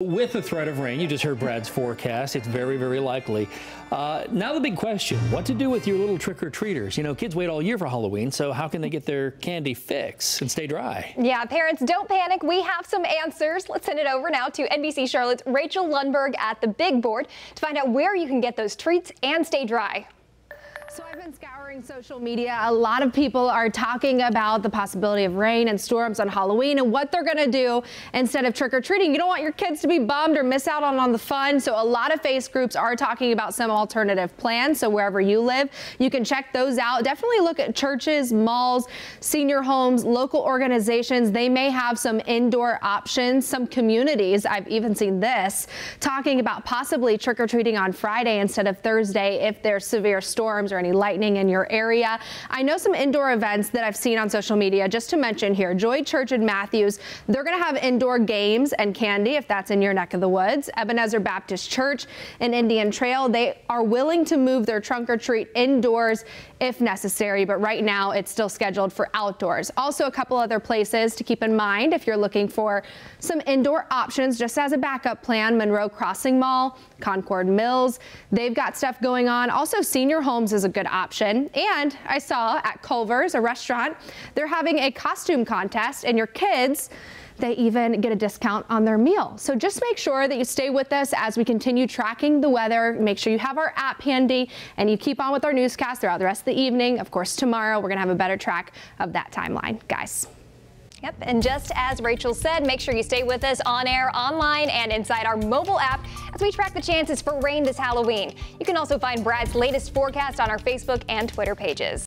With the threat of rain, you just heard Brad's forecast. It's very, very likely. Uh, now the big question, what to do with your little trick-or-treaters? You know, kids wait all year for Halloween, so how can they get their candy fix and stay dry? Yeah, parents, don't panic. We have some answers. Let's send it over now to NBC Charlotte's Rachel Lundberg at the big board to find out where you can get those treats and stay dry. So I've been scouring social media. A lot of people are talking about the possibility of rain and storms on Halloween and what they're going to do instead of trick or treating. You don't want your kids to be bummed or miss out on, on the fun. So a lot of face groups are talking about some alternative plans. So wherever you live, you can check those out. Definitely look at churches, malls, senior homes, local organizations. They may have some indoor options. Some communities, I've even seen this, talking about possibly trick or treating on Friday instead of Thursday if there's severe storms or or any lightning in your area. I know some indoor events that I've seen on social media, just to mention here, Joy Church in Matthews, they're going to have indoor games and candy if that's in your neck of the woods. Ebenezer Baptist Church in Indian Trail, they are willing to move their trunk or treat indoors if necessary, but right now it's still scheduled for outdoors. Also, a couple other places to keep in mind if you're looking for some indoor options just as a backup plan, Monroe Crossing Mall, Concord Mills, they've got stuff going on. Also, senior homes is a good option. And I saw at Culver's, a restaurant, they're having a costume contest and your kids they even get a discount on their meal. So just make sure that you stay with us as we continue tracking the weather. Make sure you have our app handy and you keep on with our newscast throughout the rest of the evening. Of course, tomorrow we're going to have a better track of that timeline. Guys. Yep, and just as Rachel said, make sure you stay with us on air, online, and inside our mobile app as we track the chances for rain this Halloween. You can also find Brad's latest forecast on our Facebook and Twitter pages.